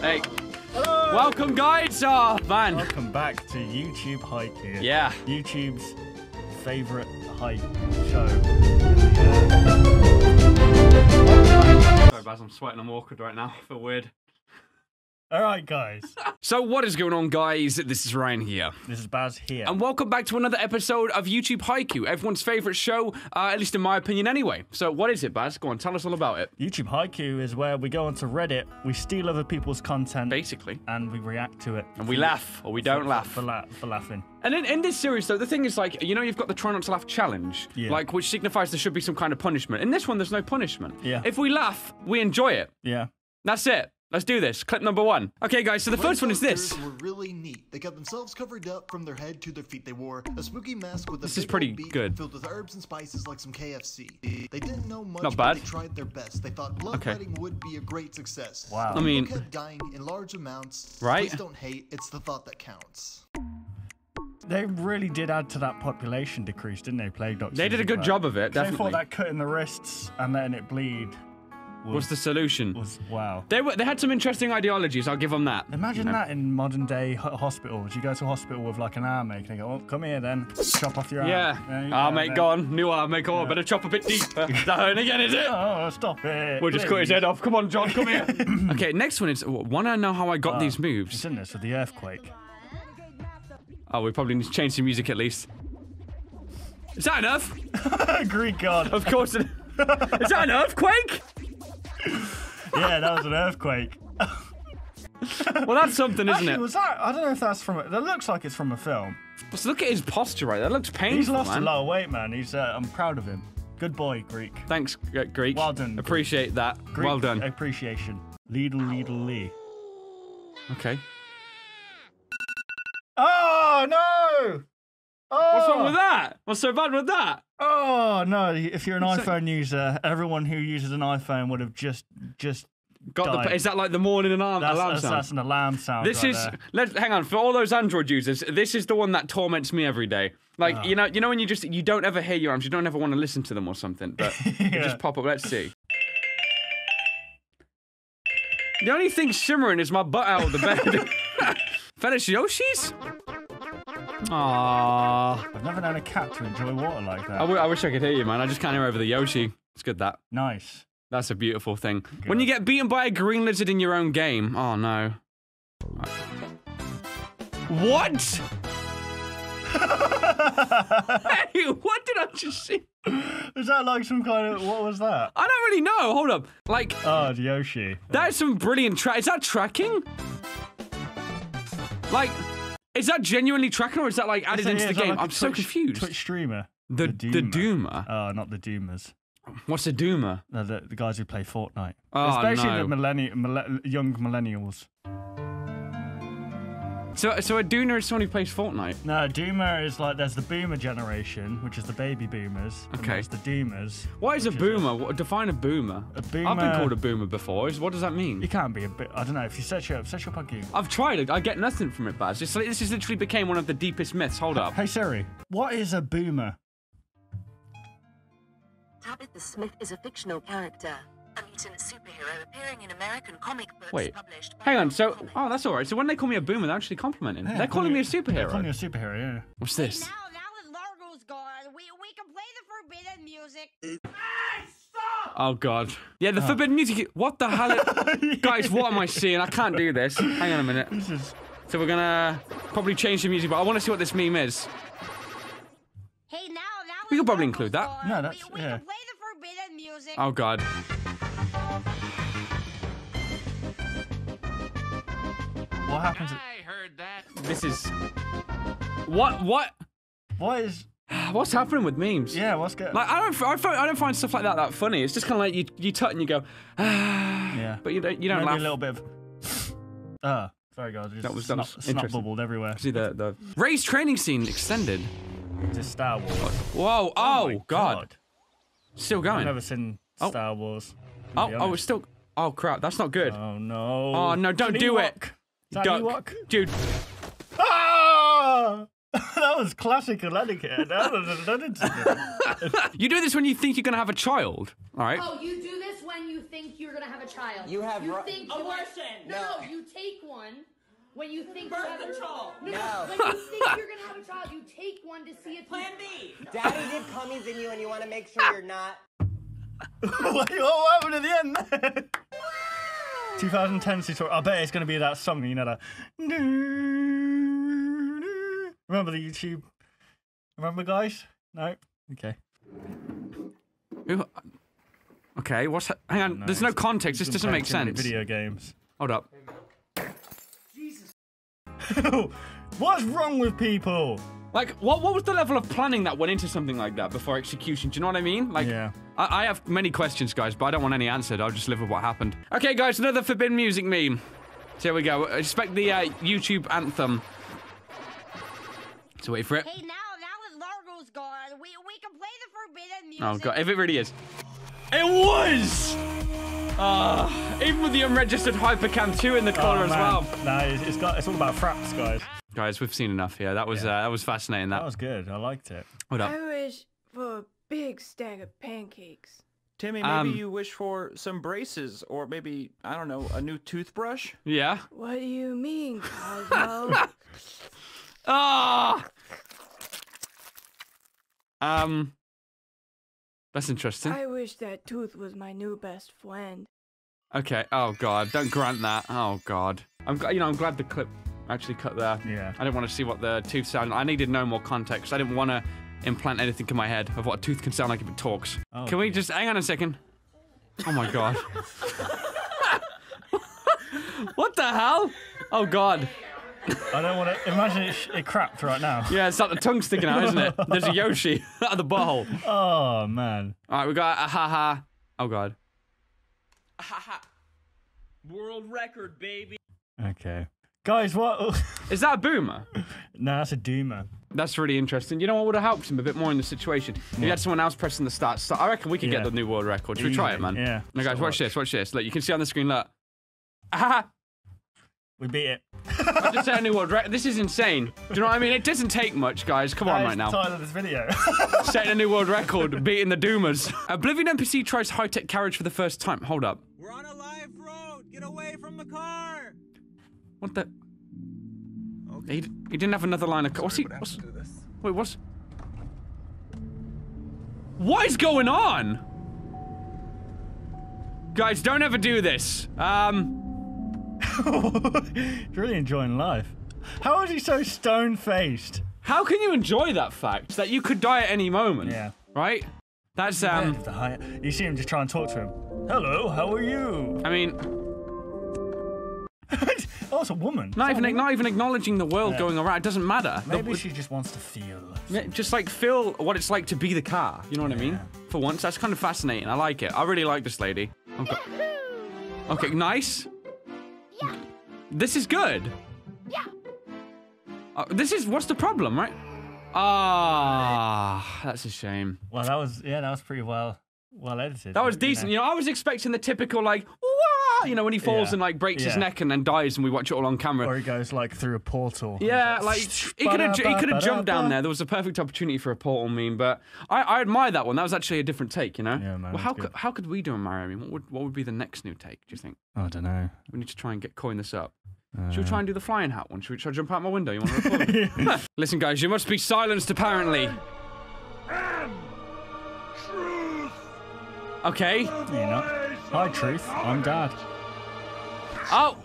Hey. Welcome, guys. Oh, man. Welcome back to YouTube Haiku. Yeah. YouTube's favorite hike show. Sorry, Baz, I'm sweating. I'm awkward right now. I feel weird. All right, guys. So, what is going on, guys? This is Ryan here. This is Baz here. And welcome back to another episode of YouTube Haiku, everyone's favorite show, uh, at least in my opinion, anyway. So, what is it, Baz? Go on, tell us all about it. YouTube Haiku is where we go onto Reddit, we steal other people's content, Basically. and we react to it. And we laugh, or we don't laugh. For, la- for laughing. And in, in this series, though, the thing is, like, you know, you've got the try not to laugh challenge, Yeah. like, which signifies there should be some kind of punishment. In this one, there's no punishment. Yeah. If we laugh, we enjoy it. Yeah. That's it. Let's do this. Clip number one. Okay, guys, so the first one is this. Were really neat. They got themselves covered up from their head to their feet. They wore a spooky mask with a This is pretty good. filled with herbs and spices like some KFC. They didn't know much, Not but bad. they tried their best. They thought bloodletting would be a great success. Wow. I mean- people kept dying in large amounts. Right? Please don't hate. It's the thought that counts. They really did add to that population decrease, didn't they, Plague Doctors? They did a good Like, job of it, definitely. They thought that cutting the wrists and letting it bleed was, What's the solution? was wow. They were, they had some interesting ideologies. I'll give them that. Imagine that in modern day ho- hospitals. You go to a hospital with like an arm ache and they go, oh, come here then, chop off your arm. Yeah. There you Ah, go, mate, then. New arm, mate. Go on. Better chop a bit deeper. Hurting again, is it? Oh, stop it. We'll just cut his head off. Come on, John. Come here. okay, next one is. Want to know how I got these It's moves? in this with the earthquake. Oh, we probably need to change the music at least. Is that enough? Greek god. Of course. It, is that an earthquake? Yeah, that was an earthquake. Well, that's something, isn't Actually, it? was that? I don't know if that's from. A, that looks like it's from a film. Just look at his posture right there. That looks painful, He's lost man. a lot of weight, man. He's. Uh, I'm proud of him. Good boy, Greek. Thanks, Greek. Well done, Greek. Appreciate that. Greek well done. Appreciation. Leadle, leadle, lee. Okay. Oh no! Oh, What's wrong with that? What's so bad with that? Oh no! If you're an So- iPhone user, everyone who uses an iPhone would have just just. Got the. Is that like the morning alarm, That's, alarm that's, sound? that's an alarm sound. This right is there. let hang on for all those Android users. This is the one that torments me every day. Like Ah. you know, you know when you just you don't ever hear your arms, you don't ever want to listen to them or something, but Yeah. just pop up. Let's see. The only thing shimmering is my butt out of the bed. Fetish Yoshis? Aww. I've never known a cat to enjoy water like that. I, w- I wish I could hear you, man. I just can't hear over the Yoshi. It's good that. nice. That's a beautiful thing. When you get beaten by a green lizard in your own game, oh no. What? hey, what did I just see? Is that like some kind of what was that? I don't really know. Hold up. Like, Oh, the Yoshi. that is some brilliant track. Is that tracking? Like, is that genuinely tracking or is that like added into yeah, the game? like I'm so confused. Twitch streamer. the, the Doomer. Oh, not the Doomers. What's a Doomer? No, the, the guys who play Fortnite. Oh, it's basically no. the millennial, mille- young millennials. So, so a Doomer is someone who plays Fortnite. No, Doomer is like there's the Boomer generation, which is the baby boomers. Okay. there's the Doomers. What is a which boomer? What, define a boomer. A boomer. I've been called a boomer before. What does that mean? You can't be a bit. I don't know. If you search it up, search it up on Google. I've tried it. I get nothing from it, Baz. It's this has literally became one of the deepest myths. Hold up. Hey Siri, what is a boomer? Tabitha Smith is a fictional character, a mutant superhero appearing in American comic books Wait. published by Hang on. So, Comics. oh, that's all right. So when they call me a boomer, they're actually complimenting. Yeah, they're calling me a They're calling superhero. you a superhero, yeah. What's this? Now, now that Largo's gone, we, we can play the forbidden music. Oh God. Yeah, the oh. forbidden music. What the hell? Guys, what am I seeing? I can't do this. Hang on a minute. This is So we're gonna probably change the music, but I want to see what this meme is. Hey, now, now We could probably include that. gone, No, that's- we, we yeah. can play the forbidden music. Oh God. What happens. I heard that. This is. What? What? What is? What's happening with memes? Yeah, what's good? Like I don't, I, find, I don't find stuff like that that funny. It's just kind of like you, you tut and you go, ah, Yeah. but you don't, you don't Maybe laugh. a little bit of. Ah, sorry guys. Just That was- that snot, was snot interesting. bubbled everywhere. See the the Rey's training scene extended. Just Star Wars. Whoa! Oh, my God. Still I've going. never seen Oh. Star Wars. Oh, oh, it's still. Oh crap! That's not good. Oh no. Oh, no, don't An do it. Ewok. Is that Duck, an Ewok? dude. Ah! that was classical etiquette. That was- that didn't- You do this when you think you're gonna have a child. All right. Oh, you do this when when you think you're gonna have a child. You have you ri- think Abortion. No, No. no, you take one when you think Birth you have control. A, no, No. no, when you think you're gonna have a child, you take one to see if Plan you, B. Daddy did cummies in you, and you want to make sure you're not. Wait, what happened at the end? 2010 tutorial. I bet it's going to be that song, you know that. Remember the YouTube? Remember, guys? No. Okay. Who- Okay, what's ha- hang on? There's no context. This doesn't make sense. Video games. Hold up. Jesus. What's wrong with people? Like, what what was the level of planning that went into something like that before execution? Do you know what I mean? Like, Yeah. I, I have many questions, guys, but I don't want any answered. I'll just live with what happened. Okay, guys, another forbidden music meme. So here we go. Expect the uh, YouTube anthem. So wait for it. Hey, now, now that Largo's gone, we, we can play the forbidden music. Oh god, if it really is. It was! Ah, even with the unregistered Hypercam 2 in the corner Oh, as well. No, it's, it's got. It's all about fraps, guys. Guys, we've seen enough here. That was uh, that was fascinating. That. That was good. I liked it. Hold up. I wish for a big stack of pancakes. Timmy, maybe Um, you wish for some braces, or maybe I don't know, a new toothbrush. Yeah. What do you mean, Cosmo? Ah. Um. That's interesting. I wish that tooth was my new best friend. Okay. Oh god, don't grant that. Oh god. I'm you know I'm glad the clip actually cut there. Yeah. I didn't want to see what the tooth sounded. I needed no more context. I didn't want to implant anything in my head of what a tooth can sound like if it talks. Oh, can we okay. just hang on a second? Oh my god. what the hell? Oh god. I don't want to imagine it, it crapped right now. Yeah, it's like the tongue sticking out, isn't it? There's a Yoshi out of the butthole. Oh man. All right, we got a ha ha. Oh god. World record, baby. Okay. Guys, what? Is that a boomer? no, that's a doomer. That's really interesting. You know what would have helped him a bit more in the situation? If you had someone else pressing the start. start I reckon we could Yeah. get the new world record. Should we try it, man? Yeah. No, guys, So watch this. Watch this. Look, you can see on the screen. Look. Ah! We beat it. I just set a new world record. This is insane. Do you know what I mean? It doesn't take much, guys. Come on That right is now. the title of this video. Setting a new world record, beating the Doomers. Oblivion NPC tries high-tech carriage for the first time. Hold up. We're on a live road. Get away from the car. What the? He, he didn't have another line of. What's he? What's, wait, what's? What is going on? Guys, don't ever do this. Um, He's really enjoying life. How is he so stone faced? how can you enjoy that fact that you could die at any moment? Yeah. Right? That's um. You see him just try and talk to him. Hello, how are you? I mean, oh, it's a woman. not even a woman? not even acknowledging the world Yeah. going around. It doesn't matter. The- Maybe she just wants to feel. just like feel what it's like to be the car. You know what I mean? For once, that's kind of fascinating. I like it. I really like this lady. Okay, okay nice. yeah, This is good. yeah. Uh, this is what's the problem, right? Ah, that's a shame. Well, that was yeah, that was pretty well well edited. That was but, you decent. know. You know, I was expecting the typical like, Wah! you know, when he falls Yeah. and like breaks his Yeah. neck and then dies, and we watch it all on camera. Or he goes like through a portal. Yeah, like he could have he could have jumped down there. There was a perfect opportunity for a portal meme, but I, I admire that one. That was actually a different take, you know. Yeah, man, Well, that's how good. could how could we do a Mario meme? What would what would be the next new take? Do you think I don't know. we need to try and get coin this up? Uh, Should we try and do the flying hat one? Should we try to jump out my window? You want to record? me? Listen, guys, you must be silenced. Apparently. Okay. You know. Hi, truth. I'm dad. Oh.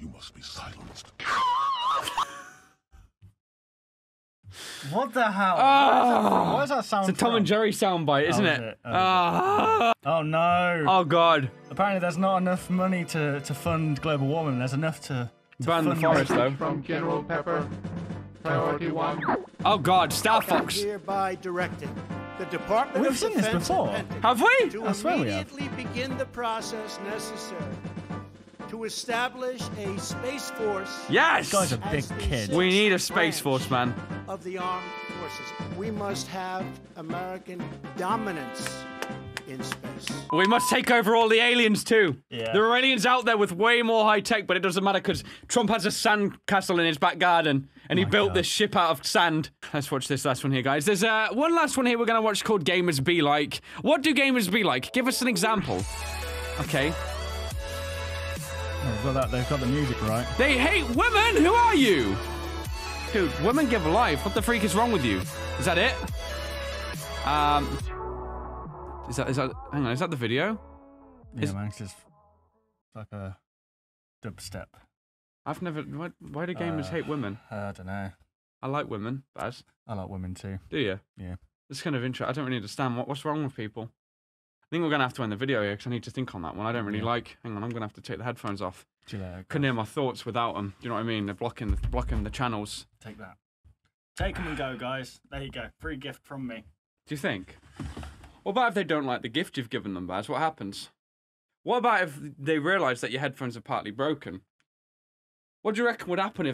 You must be silenced. What the hell? Ah. Why does that sound? It's a Tom from? and Jerry soundbite, isn't is it? it? Oh. Ah. Oh no! Oh God. Apparently, there's not enough money to, to fund global warming. There's enough to, to Burn the forest, though. From General Pepper, priority one. Oh God, Star Fox. hereby directing the Department We've of seen this before. Have we? I swear we have. immediately begin the process necessary to establish a space force Yes. This guy's a as big the kid. We need a space force, man. of the armed forces. We must have American dominance in in space. We must take over all the aliens too. Yeah. There are aliens out there with way more high tech, but it doesn't matter because Trump has a sand castle in his back garden and he My built God. this ship out of sand. Let's watch this last one here, guys. There's uh, one last one here we're going to watch called Gamers Be Like. What do gamers be like? Give us an example. Okay. Oh, they've got that. They've got the music right. They hate women. Who are you? Dude, women give life. What the freak is wrong with you? Is that it? Um. Is that, is that, hang on, is that the video? Yeah, Is- man. It's just like a dubstep. I've never, why, why do gamers Uh, hate women? I don't know. I like women, Baz. I like women too. Do you? Yeah. It's kind of interesting. I don't really understand what, what's wrong with people. I think we're going to have to end the video here because I need to think on that one. I don't really Yeah. like, hang on, I'm going to have to take the headphones off. Like- Couldn't hear my thoughts without them. Do you know what I mean? They're blocking, blocking the channels. Take that. Take them and go, guys. There you go. Free gift from me. Do you think? What about if they don't like the gift you've given them, Baz? What happens? What about if they realise that your headphones are partly broken? What do you reckon would happen if